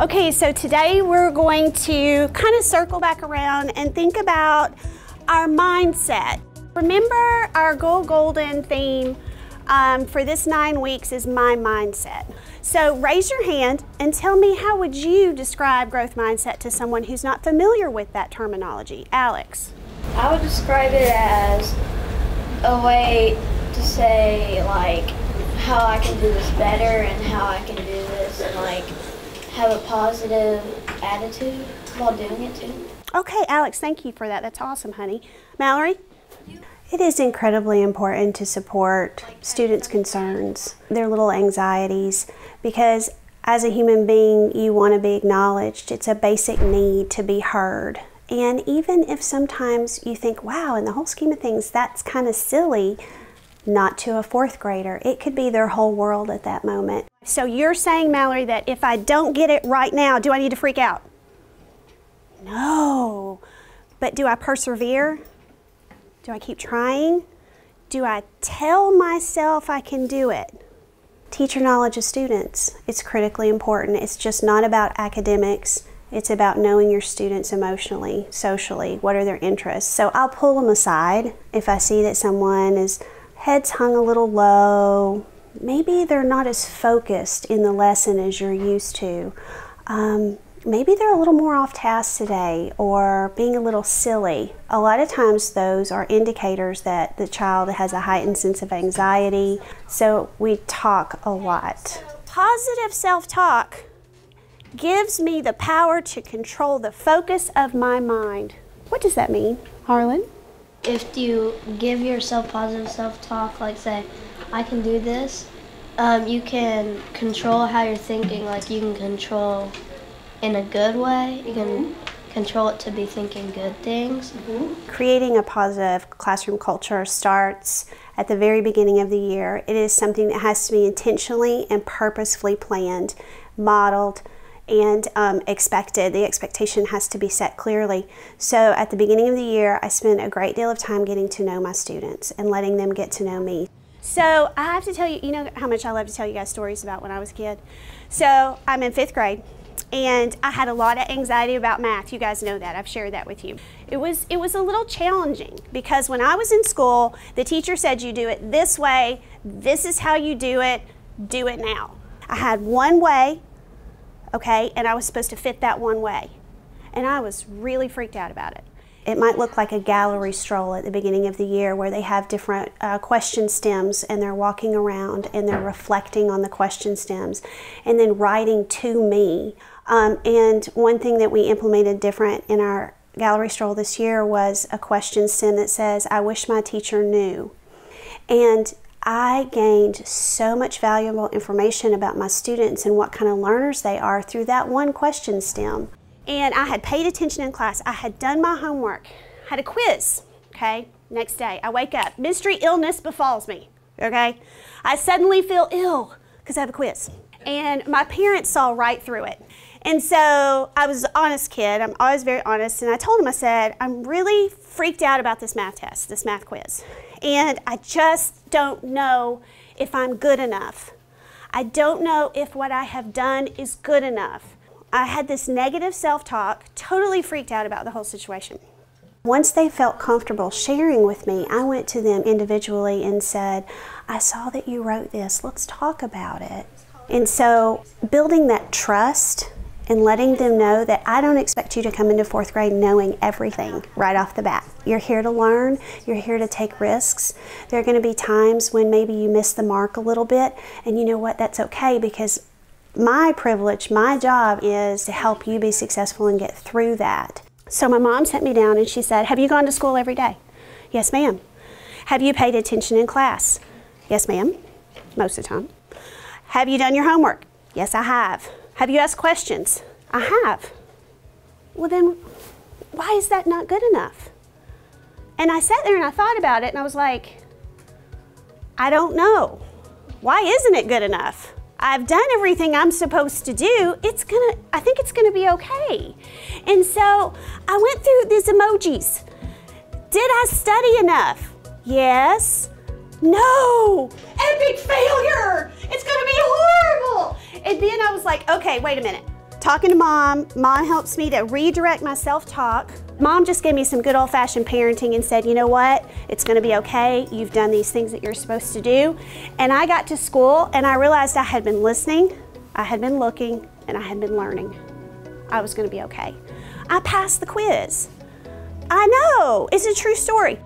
Okay, so today we're going to kind of circle back around and think about our mindset. Remember our Go Golden theme um, for this nine weeks is my mindset. So raise your hand and tell me how would you describe growth mindset to someone who's not familiar with that terminology. Alex. I would describe it as a way to say like how I can do this better and how I can do this and like have a positive attitude while doing it too. Okay, Alex, thank you for that. That's awesome, honey. Mallory? It is incredibly important to support students' concerns, their little anxieties, because as a human being, you want to be acknowledged. It's a basic need to be heard. And even if sometimes you think, wow, in the whole scheme of things, that's kind of silly, not to a fourth grader. It could be their whole world at that moment. So you're saying, Mallory, that if I don't get it right now, do I need to freak out? No. But do I persevere? Do I keep trying? Do I tell myself I can do it? Teacher knowledge of students. It's critically important. It's just not about academics. It's about knowing your students emotionally, socially, what are their interests. So I'll pull them aside if I see that someone is head's hung a little low. Maybe they're not as focused in the lesson as you're used to. Um, maybe they're a little more off task today or being a little silly. A lot of times, those are indicators that the child has a heightened sense of anxiety. So, we talk a lot. Positive self talk gives me the power to control the focus of my mind. What does that mean, Harlan? If you give yourself positive self-talk, like say, I can do this, um, you can control how you're thinking. Like you can control in a good way. You can mm-hmm. control it to be thinking good things. Mm-hmm. Creating a positive classroom culture starts at the very beginning of the year. It is something that has to be intentionally and purposefully planned, modeled, and um, expected. The expectation has to be set clearly. So at the beginning of the year, I spent a great deal of time getting to know my students and letting them get to know me. So I have to tell you, you know how much I love to tell you guys stories about when I was a kid. So I'm in fifth grade and I had a lot of anxiety about math. You guys know that. I've shared that with you. It was it was a little challenging because when I was in school, the teacher said you do it this way, this is how you do it, do it now. I had one way okay? And I was supposed to fit that one way. And I was really freaked out about it. It might look like a gallery stroll at the beginning of the year where they have different uh, question stems and they're walking around and they're reflecting on the question stems and then writing to me. Um, and one thing that we implemented different in our gallery stroll this year was a question stem that says, I wish my teacher knew. And I gained so much valuable information about my students and what kind of learners they are through that one question stem. And I had paid attention in class. I had done my homework, had a quiz, okay? Next day, I wake up. Mystery illness befalls me, okay? I suddenly feel ill because I have a quiz. And my parents saw right through it. And so I was an honest kid. I'm always very honest. And I told him, I said, I'm really freaked out about this math test, this math quiz. And I just don't know if I'm good enough. I don't know if what I have done is good enough. I had this negative self talk, totally freaked out about the whole situation. Once they felt comfortable sharing with me, I went to them individually and said, I saw that you wrote this. Let's talk about it. And so, building that trust and letting them know that I don't expect you to come into fourth grade knowing everything right off the bat. You're here to learn, you're here to take risks. There are going to be times when maybe you miss the mark a little bit, and you know what? That's okay because my privilege, my job is to help you be successful and get through that. So my mom sent me down and she said, Have you gone to school every day? Yes, ma'am. Have you paid attention in class? Yes, ma'am. Most of the time. Have you done your homework? Yes, I have. Have you asked questions? I have. Well, then, why is that not good enough? And I sat there and I thought about it and I was like, I don't know. Why isn't it good enough? I've done everything I'm supposed to do. It's gonna, I think it's gonna be okay. And so I went through these emojis. Did I study enough? Yes. No. Epic failure. It's gonna be horrible. And then I was like, okay, wait a minute. talking to mom. Mom helps me to redirect my self talk. Mom just gave me some good old fashioned parenting and said, you know what? It's going to be okay. You've done these things that you're supposed to do. And I got to school and I realized I had been listening, I had been looking, and I had been learning. I was going to be okay. I passed the quiz. I know, it's a true story.